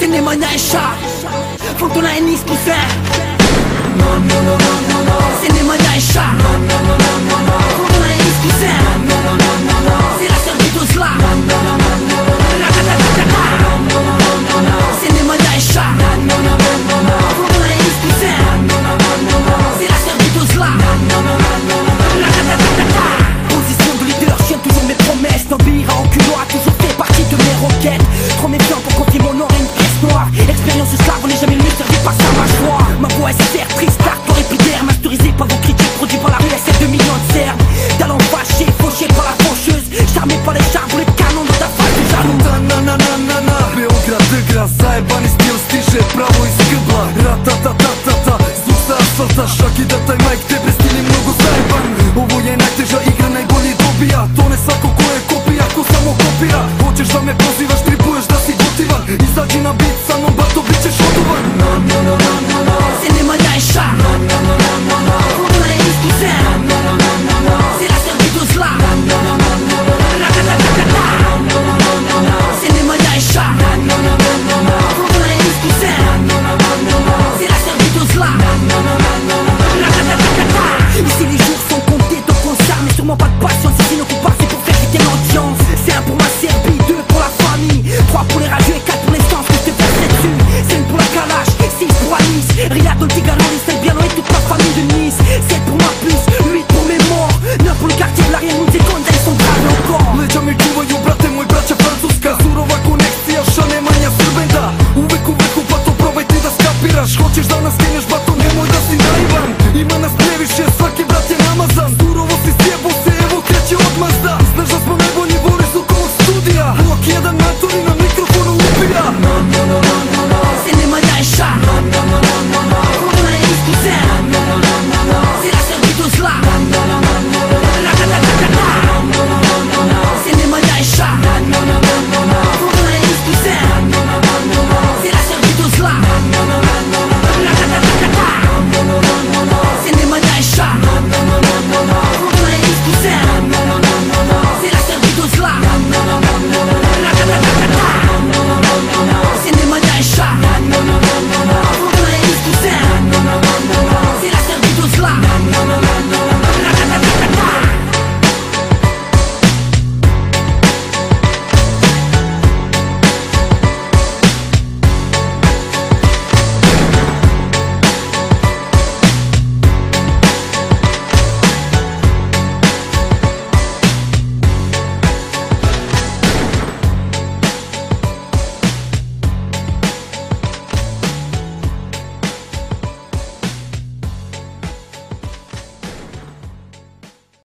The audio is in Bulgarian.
Cinéma Naisha Faut qu'on a un nice qui fait само парежан Хулиган, но да фази жаном Да, на, на, на, на, на. Белград, дъгра, заебани стил Стиже право и скъбла. Ра, та, та, та, та, та. Звук са асфалта, шокидата и майк tú